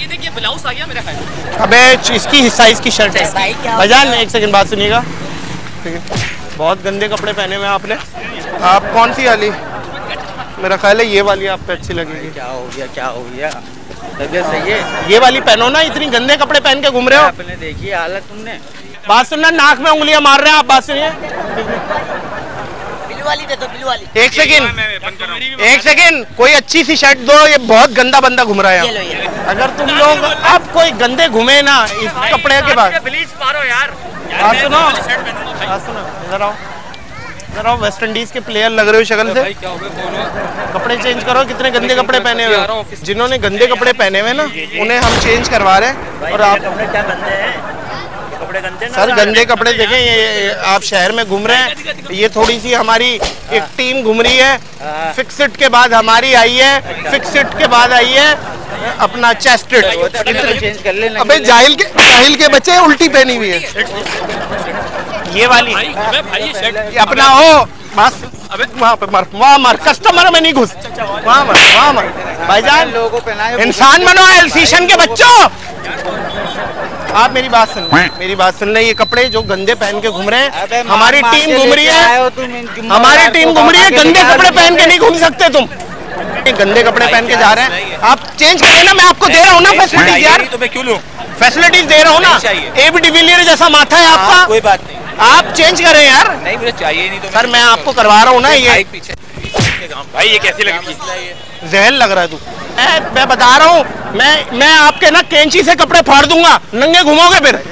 ये देखिए ब्लाउज आ गया मेरा ख्याल अबे इसकी साइज़ की शर्ट है। भाई क्या एक सेकंड बात सुनिएगा। ठीक है। बहुत गंदे कपड़े पहने हुए आपने। आप कौन सी वाली? मेरा ख्याल है ये वाली आप पे अच्छी लगेगी। क्या हो गया क्या हो गया? तबियत सही है? ये वाली पहनो ना इतनी गंदे कपड़े पहन के घूम रहे हो। आपने देखी हालत तुमने? बात सुनना नाक में उंगलियाँ मार रहे हैं आप बात सुनिए। बिलू वाली दे दो बिलू वाली। एक सेकंड। एक सेकंड। कोई अच्छी सी शर्ट दो ये बहुत गंदा बंदा घूम रहा है। अगर तुम लोग अब कोई गंदे घूमे ना इस कपड़े के बाद। यार। सुनो। सुनो। इधर आओ। इधर आओ। वेस्ट इंडीज के प्लेयर लग रहे हो शक्ल से। कपड़े चेंज करो। कितने गंदे कपड़े पहने हुए जिन्होंने गंदे कपड़े पहने हुए ना उन्हें हम चेंज करवा रहे हैं। और आप कपड़े गंदे हैं ना सर गंदे कपड़े देखें ये आप शहर में घूम रहे हैं ये थोड़ी सी हमारी एक टीम घूम रही है। फिक्सिट के बाद हमारी आई है फिक्सिट के बाद आई है अपना चेस्टेड चेंज कर लेना। अबे जाहिल के जाहिल के बच्चे उल्टी पहनी हुई है। ये वाली। अपना हो। बस अबे वहाँ पे मर वहाँ मर। कस्टमर में नहीं घुस। वहाँ मर वहाँ मर। भाईजान इंसान बनो एलसीशन के बच्चों। आप मेरी बात सुन मेरी बात सुन ले ये कपड़े जो गंदे पहन के घूम रहे हैं हमारी टीम घूम रही है। हो हमारी टीम घूम रही है गंदे कपड़े पहन के नहीं घूम सकते तुम। गंदे कपड़े पहन के जा रहे हैं। आप चेंज करें ना मैं आपको दे रहा हूँ ना फैसिलिटीज़ यार। तो मैं क्यों लूँ? फैसिलिटीज़ दे रहा हूँ ना। ए बी डिविलियर जैसा माथा है हाँ, आपका। कोई बात नहीं। आप चेंज करें यार। नहीं मुझे चाहिए नहीं तो सर मैं आपको करवा रहा हूँ ना ये भाई ये कैसी लगी? जहर लग रहा है तू। मैं मैं बता रहा हूँ मैं मैं आपके ना कैंची से कपड़े फाड़ दूँगा। नंगे घुमाओगे फिर।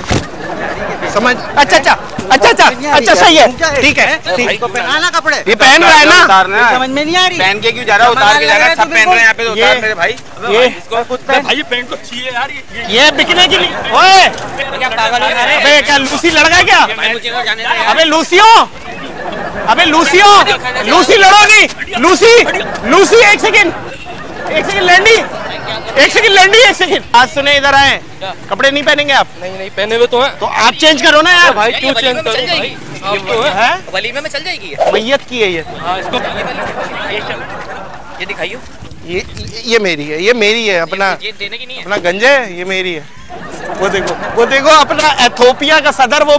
समझ? अच्छा अच्छा अच्छा अच्छा अच्छा सही है। ठीक है ठीक। पहनाना कपड़े। ये पहन रहा है ना? समझ में नहीं आ रही। पहन के क्यों जा रहा है? उतार के जा रहा है। सब पहन रहे हैं यहाँ पे तो उतार ये- मेरे भाई। ये इसको खुद भाई पेंट तो चाहिए यार ये ये बिकने की नहीं ओए! क्या पागल हो अरे अबे क्या लूसी लड़ गया क्या? अबे लूसियो! अबे लूसियो! लूसी लड़ोगी! लूसी! लूसी एक सेकंड। एक सेकंड लैंडी। एक सेकंड लैंडी एक सेकंड। आज सुने इधर आए। कपड़े नहीं पहनेंगे आप? नहीं नहीं पहने हुए तो हैं। तो आप चेंज करो ना यार। भाई क्यों चेंज करूँ? भाई तो हैं। है? वलीमे में चल जाएगी। ये मैयत की है ये। हाँ इसको ये वाली ये शर्ट ये दिखाइयो। ये ये मेरी है ये मेरी है अपना ये देने की नहीं है। अपना गंजे ये मेरी है। वो देखो वो देखो अपना एथोपिया का सदर वो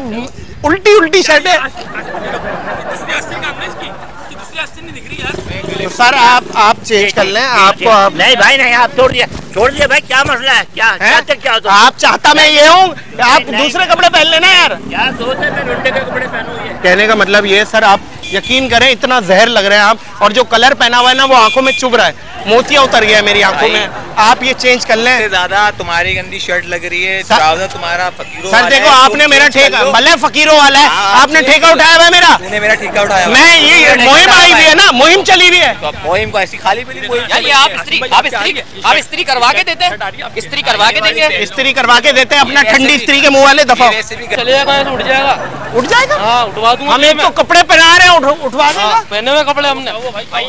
उल्टी उल्टी शर्ट है दूसरी अस्सी काम है इसकी दूसरी अस्सी नहीं दिख रही यार तो सर आप आप चेंज कर लें आपको आप नहीं भाई नहीं आप छोड़ दिया छोड़ दिया भाई क्या मसला है? क्या है? क्या हो आप चाहता मैं ये हूँ आप नहीं, नहीं। दूसरे कपड़े पहन लेना यार। क्या सोच है? मैं के कपड़े पहनू कहने का मतलब ये है, सर आप यकीन करें इतना जहर लग रहे हैं आप और जो कलर पहना हुआ है ना वो आँखों में चुभ रहा है। मोतिया उतर गया है मेरी आँखों में। आप ये चेंज कर लें। ज़्यादा तुम्हारी गंदी शर्ट लग रही है सर- ट्राउज़र तुम्हारा फकीरों सर वाला देखो है, आपने मेरा ठेका भले फकीरों वाला है हाँ, आपने ठेका उठाया हुआ है मेरा। तूने मेरा ठेका उठाया मैं ये मुहिम आई हुई है ना मुहिम चली हुई है। तो मुहिम को ऐसी खाली आप स्त्री आप स्त्री आप स्त्री करवा के देते हैं? स्त्री करवा के देंगे? इस्त्री करवा के देते हैं अपना ठंडी स्त्री के मुँह वाले दफ़ा। तो उठ जाएगा। उठ जाएगा? हाँ उठवा हम एक तो कपड़े पहना रहे हैं उठवा देगा। हाँ, पहने हुए कपड़े हमने।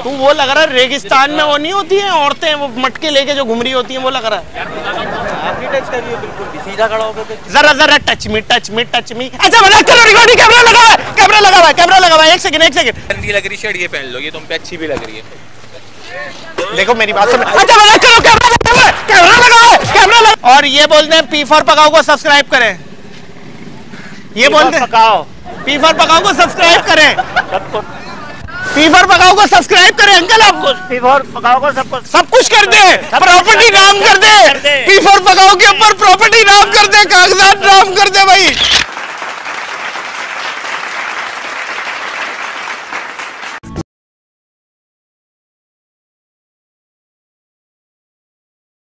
तू वो लग रहा है रेगिस्तान में वो नहीं होती है औरतें वो मटके लेके जो घूम रही होती हैं वो लग रहा है। आप टच करिए बिल्कुल सीधा खड़ा होकर के जरा जरा touch me touch me touch me अच्छा मज़ाक चलो रिकॉर्डिंग कैमरा लगा हुआ है कैमरा लगा हुआ है कैमरा लगा हुआ है। एक सेकंड एक सेकंड गंदी लग रही शर्ट ये पहन लो ये तुम पे अच्छी भी लग रही है। देखो मेरी बात सुन अच्छा मज़ाक चलो कैमरा लगा हुआ है कैमरा लगा हुआ है कैमरा लगा और ये बोलते हैं पी फॉर पकाओ को सब्सक्राइब करें। ये बोलते हैं पकाओ। पी फॉर पकाओ को सब्सक्राइब करें। फीफर पकाओ को सब्सक्राइब करें अंकल आपको फीफर पकाओ को सब कुछ। सब कुछ कर दे प्रॉपर्टी नाम कर दे। कर दे। पी फॉर पकाओ के ऊपर प्रॉपर्टी नाम कर दे कागजात नाम कर दे भाई।